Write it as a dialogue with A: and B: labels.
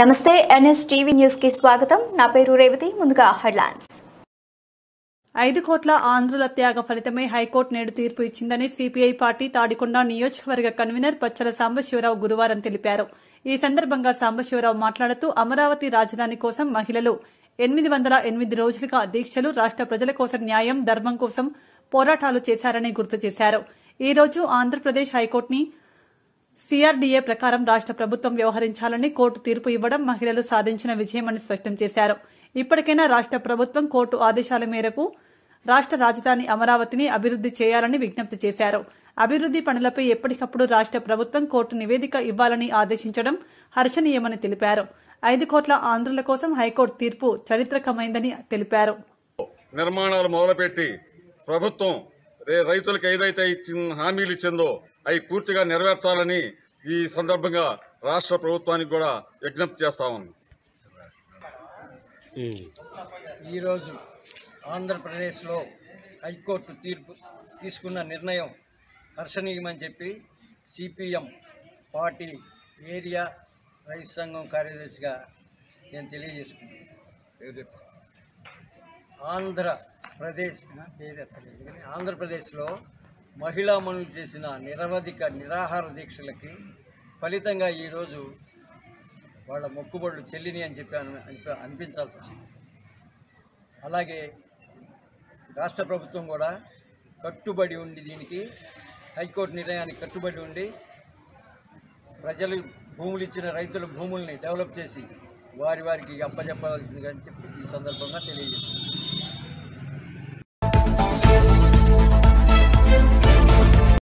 A: నమస్తే NS TV న్యూస్కి స్వాగతం. నా పేరు రేవతి ముందుగా హెడ్లైన్స్.
B: ఐదు కోట్ల ఆంధ్రుల త్యాగ ఫలితమే హైకోర్టు నేడు తీర్పు ఇచ్చిందని సిపిఐ పార్టీ తాడికొండ నియోజకవర్గ కన్వీనర్ పచ్చల సాంబశివరావు గురువారం తెలిపారు. ఈ సందర్భంగా సాంబశివరావు మాట్లాడుతూ అమరావతి రాజధాని కోసం మహిళలు ఎనిమిది వందల ఎనిమిది రోజులుగా దీక్షలు రాష్ట ప్రజల కోసం న్యాయం ధర్మం కోసం పోరాటాలు చేశారని గుర్తు చేశారు. ఈ రోజు ఆంధ్రప్రదేశ్ హైకోర్టుని సీఆర్డీఏ ప్రకారం రాష్ట ప్రభుత్వం వ్యవహరించాలని కోర్టు తీర్పు ఇవ్వడం మహిళలు సాధించిన విజయమని స్పష్టం చేశారు. ఇప్పటికైనా రాష్ట ప్రభుత్వం కోర్టు ఆదేశాల మేరకు రాష్ట రాజధాని అమరావతిని అభివృద్ది చేయాలని విజ్ఞప్తి చేశారు. అభివృద్ది పనులపై ఎప్పటికప్పుడు రాష్ట ప్రభుత్వం కోర్టు నివేదిక ఇవ్వాలని ఆదేశించడం హర్షణీయమని తెలిపారు. ఐదు కోట్ల ఆంధ్రుల కోసం హైకోర్టు తీర్పు చరిత్రకమైందని తెలిపారు.
C: నిర్మాణాలు మొదలుపెట్టి ప్రభుత్వం రైతులకు ఏదైతే ఇచ్చిన హామీలు ఇచ్చిందో అవి పూర్తిగా నెరవేర్చాలని ఈ సందర్భంగా రాష్ట్ర ప్రభుత్వానికి కూడా విజ్ఞప్తి చేస్తా ఉన్నాం.
D: ఈరోజు ఆంధ్రప్రదేశ్లో హైకోర్టు తీర్పు తీసుకున్న నిర్ణయం హర్షణీయమని చెప్పి సిపిఎం పార్టీ ఏరియా రైతు సంఘం కార్యదర్శిగా నేను తెలియజేసుకున్నాను ఆంధ్రప్రదేశ్ పేరు ఆంధ్రప్రదేశ్లో మహిళా మనులు చేసిన నిరవధిక నిరాహార దీక్షలకి ఫలితంగా ఈరోజు వాళ్ళ మొక్కుబడులు చెల్లిని అని చెప్పి అనిపించాల్సి వస్తుంది అలాగే రాష్ట్ర ప్రభుత్వం కూడా కట్టుబడి ఉండి దీనికి హైకోర్టు నిర్ణయానికి కట్టుబడి ఉండి ప్రజలు భూములు ఇచ్చిన రైతుల భూముల్ని డెవలప్ చేసి వారి వారికి అప్పచెప్పవలసిందిగా అని చెప్పి ఈ సందర్భంగా తెలియజేస్తుంది